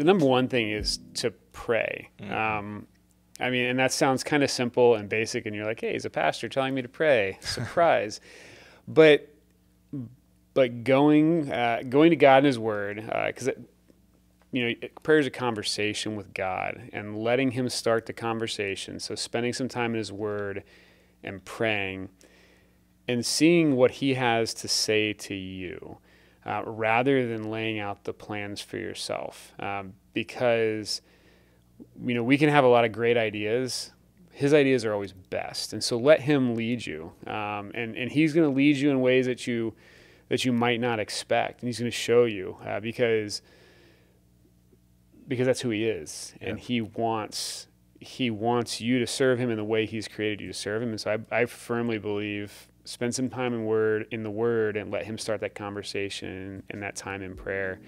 the number one thing is to pray. Mm-hmm. Um, I mean, and that sounds kind of simple and basic, and you're like, hey, he's a pastor telling me to pray. Surprise. but but going uh, going to God and His Word, because you know, prayer is a conversation with God, and letting Him start the conversation. So spending some time in His Word and praying, and seeing what He has to say to you, uh, rather than laying out the plans for yourself, um, because you know we can have a lot of great ideas. His ideas are always best. And so let him lead you. Um, and, and he's going to lead you in ways that you that you might not expect. And he's going to show you uh, because because that's who he is. And he wants he wants you to serve him in the way he's created you to serve him. And so i, I firmly believe spend some time in word in the word and let him start that conversation and that time in prayer